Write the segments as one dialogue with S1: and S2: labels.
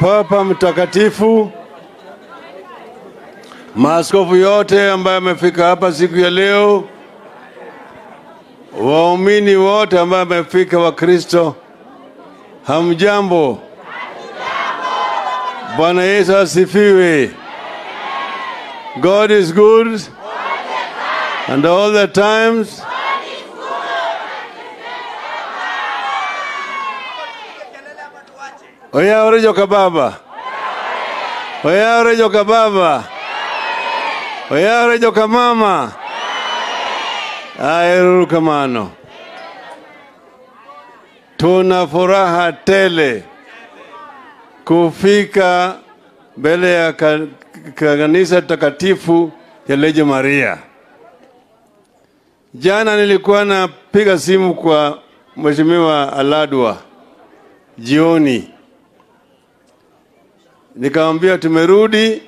S1: Papa Mtakatifu, maaskofu yote ambayo amefika hapa siku ya leo, waumini wote ambayo amefika, Wakristo, hamjambo? Bwana Yesu asifiwe. God is good and all the times. Oyaore joka baba. Oyaore joka baba. Oyaore joka mama. Aeruru kamano. Tuna furaha tele kufika mbele ya ka- kanisa takatifu ya Leje Maria. Jana nilikuwa napiga simu kwa Mheshimiwa Aladwa jioni, nikamwambia tumerudi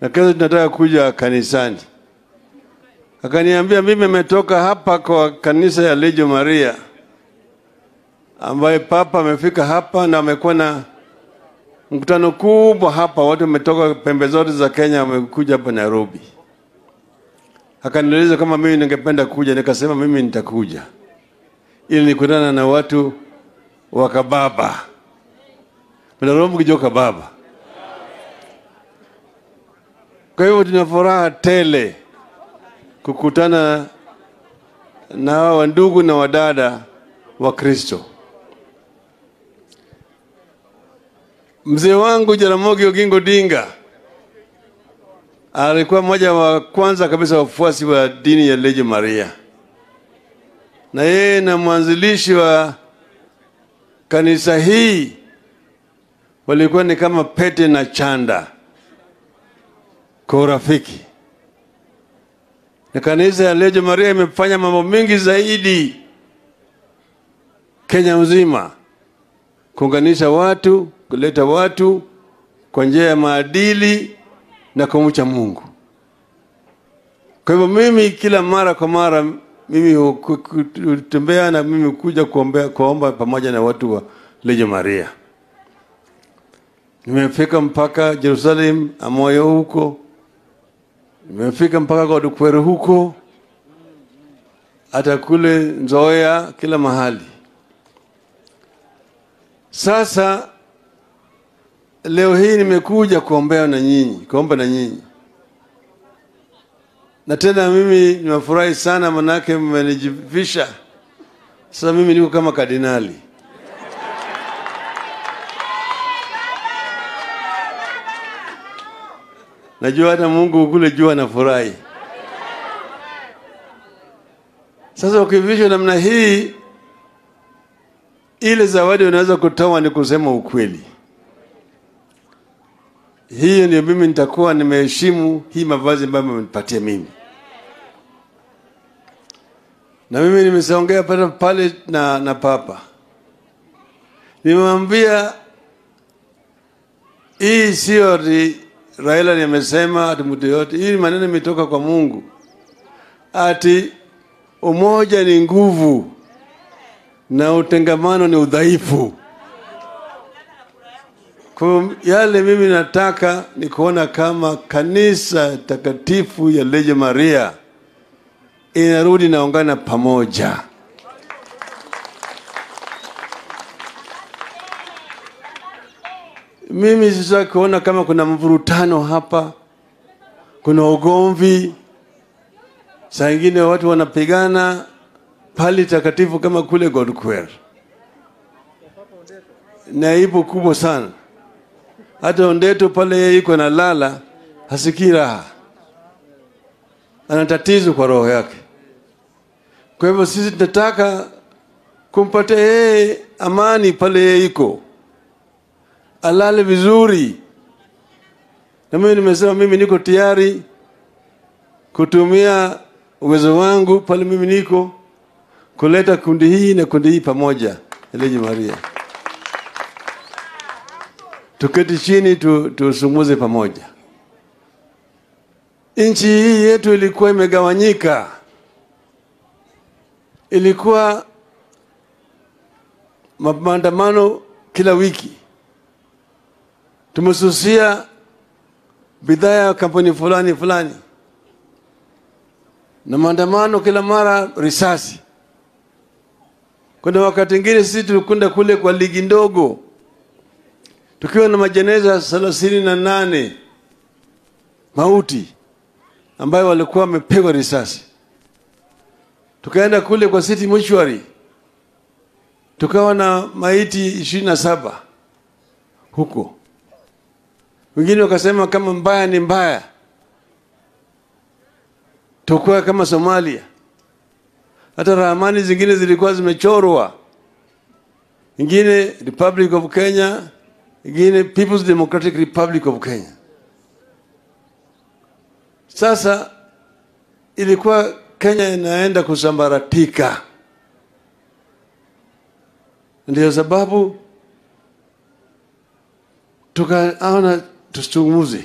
S1: na kesho tunataka kuja kanisani. Akaniambia mimi nimetoka hapa kwa kanisa ya Lejo Maria ambaye papa amefika hapa na amekuwa na mkutano kubwa hapa, watu wametoka pembe zote za Kenya wamekuja hapa Nairobi. Akaniuliza kama mimi ningependa kuja, nikasema mimi nitakuja ili nikutana na watu wa Kababa. Mnarombo mkijoka Kababa. Kwa hivyo tuna furaha tele kukutana na hawa ndugu na wadada wa Kristo. Mzee wangu Jaramogi Oginga Odinga alikuwa mmoja wa kwanza kabisa wafuasi wa dini ya Leje Maria, na yeye na mwanzilishi wa kanisa hii walikuwa ni kama pete na chanda kwa urafiki, na kanisa ya lejo Maria imefanya mambo mengi zaidi Kenya mzima, kuunganisha watu, kuleta watu kwa njia ya maadili na kumcha Mungu. Kwa hivyo mimi kila mara kwa mara mimi hutembea na mimi kuja kuombea, kuomba pamoja na watu wa lejo Maria. Nimefika mpaka Jerusalem, Amoyo huko, nimefika mpaka kwa Dukweru huko, hata kule Nzoia, kila mahali. Sasa leo hii nimekuja kuombea na nyinyi, kuomba na nyinyi, na tena mimi nimefurahi sana, manake mmenijivisha. Sasa mimi niko kama kardinali. Najua hata Mungu kule juu anafurahi. Sasa ukivishwa namna hii, ile zawadi unaweza kutoa ni kusema ukweli. Hiyo ndio mimi nitakuwa nimeheshimu hii mavazi ambayo amenipatia mimi, na mimi nimesongea pale pale na, na papa, nimemwambia hii sio Raila nimesema ati mtu yote, hii maneno imetoka kwa Mungu, ati umoja ni nguvu na utengamano ni udhaifu. Kwa yale mimi nataka ni kuona kama kanisa takatifu ya Leje Maria inarudi naungana pamoja. Mimi sasa kuona kama kuna mvurutano hapa, kuna ugomvi, saa ingine watu wanapigana pali takatifu kama kule Godkwer, na ipo kubwa sana. Hata Ondeto pale yeye iko na lala, hasikii raha, ana tatizo kwa roho yake. Kwa hivyo sisi tunataka kumpatia yeye amani pale yeye iko, alale vizuri. Na mimi nimesema mimi niko tayari kutumia uwezo wangu pale mimi niko kuleta kundi hii na kundi hii pamoja, Eleji Maria, tuketi chini tu, tusumuze pamoja. Nchi hii yetu ilikuwa imegawanyika, ilikuwa ma- maandamano kila wiki, tumesusia bidhaa ya kampuni fulani fulani, na maandamano kila mara, risasi. Kuna wakati ingine sisi tulikwenda kule kwa ligi ndogo tukiwa na majeneza thelathini na nane mauti ambayo walikuwa wamepigwa risasi. Tukaenda kule kwa city mortuary tukawa na maiti ishirini na saba huko. Wengine wakasema kama mbaya ni mbaya, tukua kama Somalia. Hata ramani zingine zilikuwa zimechorwa, ingine Republic of Kenya, ingine People's Democratic Republic of Kenya. Sasa ilikuwa Kenya inaenda kusambaratika. Ndio sababu tukaona tusichunguze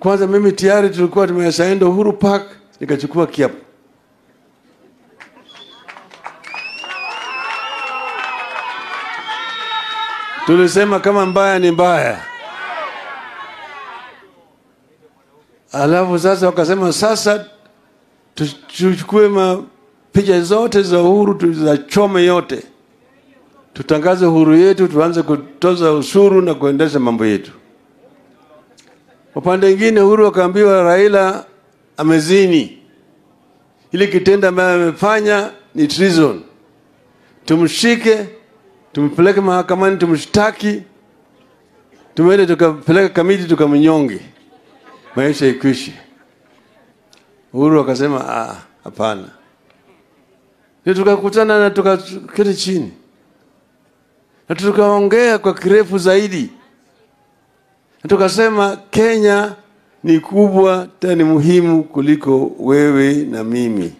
S1: kwanza. Mimi tayari tulikuwa tumeshaenda Uhuru Park, nikachukua kiapo tulisema kama mbaya ni mbaya. Alafu sasa wakasema sasa tuchukue mapicha zote za uhuru tuzachome yote, tutangaze uhuru yetu, tuanze kutoza ushuru na kuendesha mambo yetu. Upande mwingine, Uhuru akaambiwa Raila amezini, ile kitendo ambayo amefanya ni treason, tumshike, tumpeleke mahakamani, tumshtaki, tumeende tukapeleka kamiti, tukamnyonge maisha ikwishi. Uhuru akasema ah, hapana. Ndio tukakutana na tukaketi chini na tukaongea kwa kirefu zaidi, na tukasema Kenya ni kubwa tena ni muhimu kuliko wewe na mimi.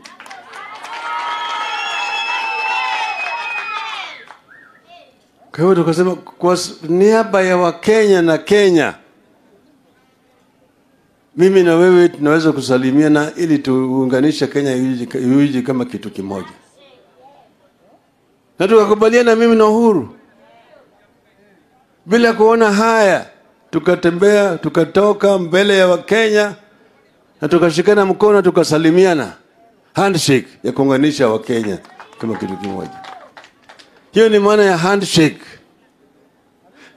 S1: Kwa hiyo tukasema kwa niaba ya Wakenya na Kenya mimi na wewe tunaweza kusalimiana ili tuunganishe Kenya iuji kama kitu kimoja, na tukakubaliana mimi na Uhuru bila kuona haya, tukatembea tukatoka mbele ya Wakenya na tukashikana mkono tukasalimiana, handshake ya kuunganisha Wakenya kama kitu kimoja. Hiyo ni maana ya handshake.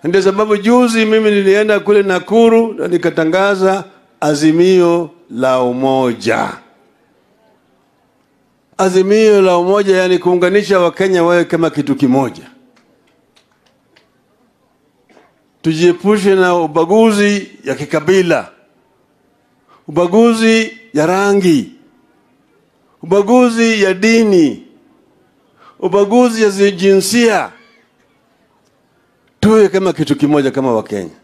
S1: Ndio sababu juzi mimi nilienda kule Nakuru na nikatangaza azimio la umoja. Azimio la umoja, yani kuunganisha Wakenya wawe kama kitu kimoja. Tujiepushe na ubaguzi ya kikabila, ubaguzi ya rangi, ubaguzi ya dini, ubaguzi ya jinsia. Tuwe kama kitu kimoja kama Wakenya.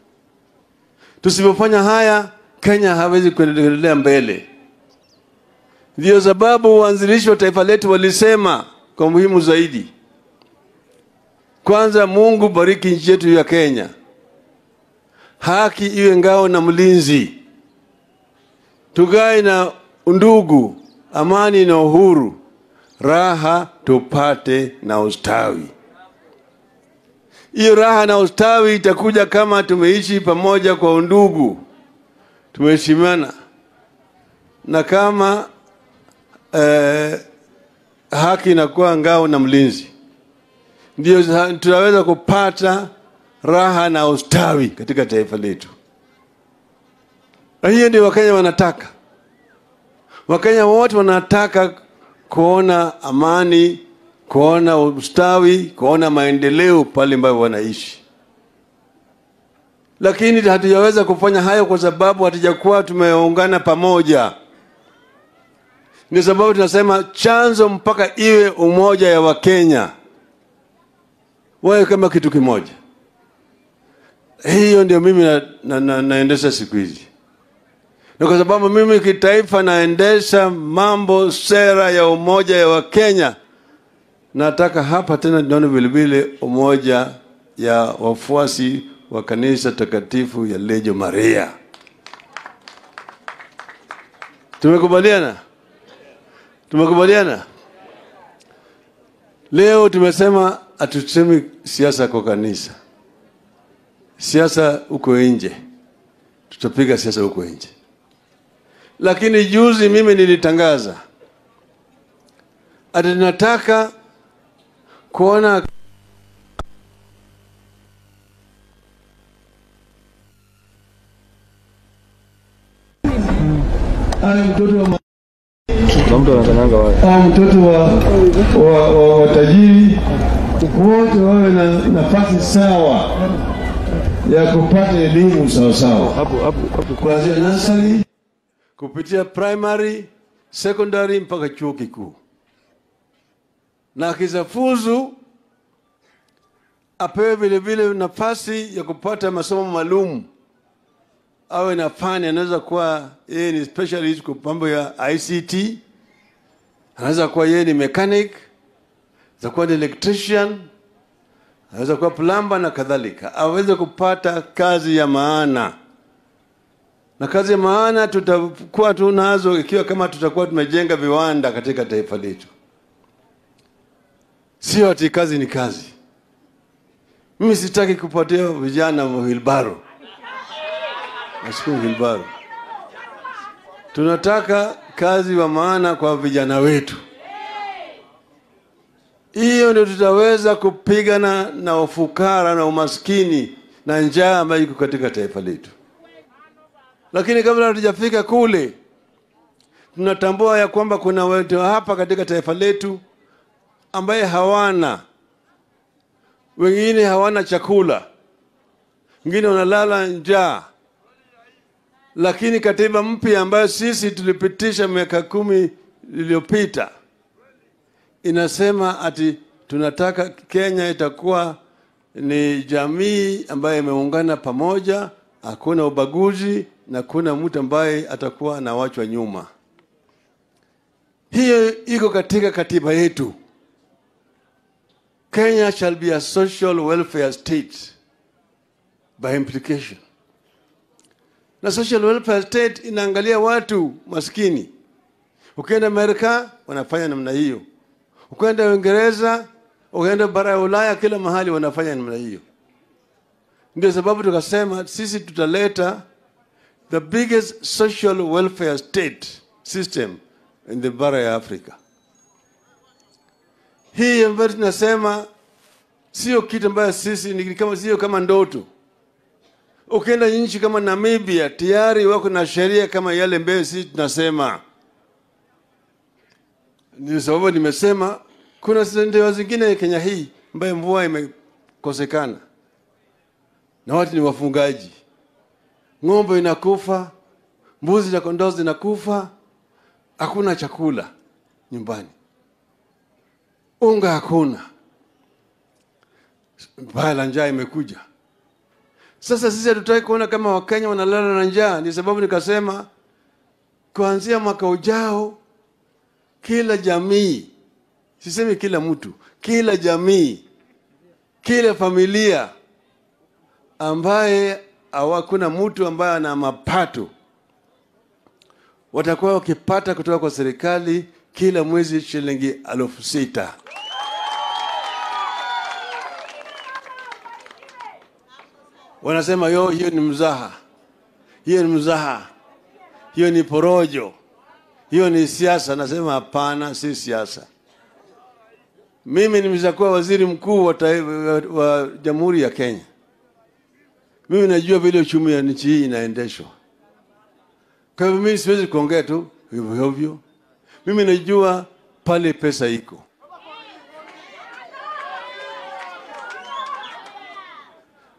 S1: Tusipofanya haya Kenya hawezi kuendelea mbele. Ndio sababu waanzilishi wa taifa letu walisema kwa muhimu zaidi, kwanza, Mungu bariki nchi yetu ya Kenya, haki iwe ngao na mlinzi, tugae na undugu, amani na uhuru, raha tupate na ustawi. Hiyo raha na ustawi itakuja kama tumeishi pamoja kwa undugu. Tumeheshimiana. Na kama eh, haki inakuwa ngao na mlinzi, ndio tunaweza kupata raha na ustawi katika taifa letu. Hiyo ndio Wakenya wanataka. Wakenya wote wanataka kuona amani, kuona ustawi, kuona maendeleo pale ambapo wanaishi lakini hatujaweza kufanya hayo kwa sababu hatujakuwa tumeungana pamoja. ni sababu tunasema chanzo mpaka iwe umoja ya Wakenya wawe kama kitu kimoja. Hiyo ndio mimi na, na, na, naendesha siku hizi, na kwa sababu mimi kitaifa naendesha mambo sera ya umoja ya Wakenya, nataka hapa tena nione vilevile umoja ya wafuasi wa kanisa takatifu ya Lejo Maria. Tumekubaliana, tumekubaliana. Leo tumesema hatusemi siasa kwa kanisa, siasa huko nje, tutapiga siasa huko nje. Lakini juzi mimi nilitangaza ati nataka kuona mtoto wa
S2: Kuna mtu anakanyanga waya.
S1: au mtoto wa, wa, wa, wa tajiri wote wawe na nafasi sawa ya kupata elimu sawasawa
S2: Hapo hapo
S1: kuanzia nasari kupitia primary secondary mpaka chuo kikuu. Na akizafuzu apewe vile vile nafasi ya kupata masomo maalum. Awe na fani anaweza kuwa yeye ni specialist kwa mambo ya ict anaweza kuwa yeye ni mechanic anaweza kuwa ni electrician anaweza kuwa plumber na kadhalika. Aweze kupata kazi ya maana. Na kazi ya maana tutakuwa tu nazo ikiwa kama tutakuwa tumejenga viwanda katika taifa letu. Sio ati kazi ni kazi. Mimi sitaki kupatia vijana wilbaro. Nashukuru wilbaro. Tunataka kazi wa maana kwa vijana wetu hiyo ndio tutaweza kupigana na ufukara na umaskini na njaa ambayo iko katika taifa letu. Lakini kabla hatujafika kule tunatambua ya kwamba kuna watu hapa katika taifa letu ambaye hawana. Wengine hawana chakula wengine wanalala njaa. Lakini katiba mpya ambayo sisi tulipitisha miaka kumi iliyopita inasema ati tunataka Kenya itakuwa ni jamii ambayo imeungana pamoja, hakuna ubaguzi na kuna mtu ambaye atakuwa anawachwa nyuma. Hiyo iko katika katiba yetu. Kenya shall be a social welfare state by implication. Na social welfare state inaangalia watu maskini. Ukienda Amerika wanafanya namna hiyo, ukienda Uingereza, ukaenda bara ya Ulaya, kila mahali wanafanya namna hiyo. Ndio sababu tukasema sisi tutaleta the biggest social welfare state system in the bara ya Afrika. Hii ambayo tunasema sio kitu ambayo sisi ni kama sio kama ndoto. Ukienda nchi kama Namibia tayari wako na sheria kama yale ambayo sisi tunasema. Ndio sababu nimesema kuna sendewa zingine Kenya hii ambaye mvua imekosekana na watu ni wafungaji, ng'ombe inakufa, mbuzi na kondoo zinakufa, hakuna chakula nyumbani, unga hakuna, baya la njaa imekuja. Sasa sisi hatutaki kuona kama Wakenya wanalala na njaa. ni sababu nikasema kuanzia mwaka ujao, kila jamii, sisemi kila mtu, kila jamii, kila familia ambaye hawakuna mtu ambaye ana mapato watakuwa wakipata kutoka kwa serikali kila mwezi shilingi elfu sita. Wanasema yo, hiyo ni mzaha, hiyo ni mzaha, hiyo ni porojo, hiyo ni siasa. Nasema hapana, si siasa. Mimi nimeshakuwa waziri mkuu wa, wa, wa Jamhuri ya Kenya. Mimi najua vile uchumi ya nchi hii inaendeshwa. Kwa hivyo mimi siwezi kuongea tu hivyo hivyo. Mimi najua pale pesa iko.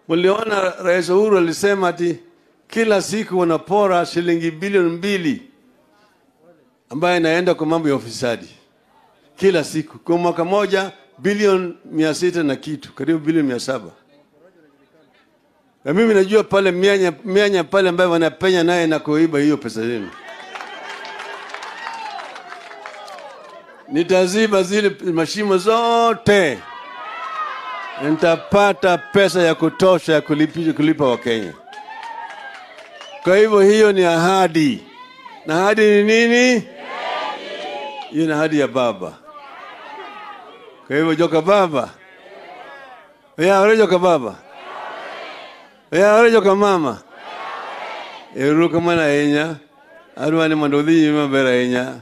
S1: Mliona Rais Uhuru alisema ati kila siku wanapora shilingi bilioni mbili ambayo inaenda kwa mambo ya ufisadi kila siku. Kwa mwaka moja bilioni mia sita na kitu, karibu bilioni mia saba na mimi najua pale mianya, mianya pale ambayo wanapenya naye na kuiba hiyo pesa zenu. Nitaziba zile mashimo zote, nitapata pesa ya kutosha ya kulipa, kulipa Wakenya. Kwa hivyo hiyo ni ahadi, na ahadi ni nini? Hiyo ni ahadi ya baba. Kwa hivyo joka baba. Wale joka baba. Oyawore joka mama. Erokamano ahinya adwa ni mondo udhi nyime maber ahinya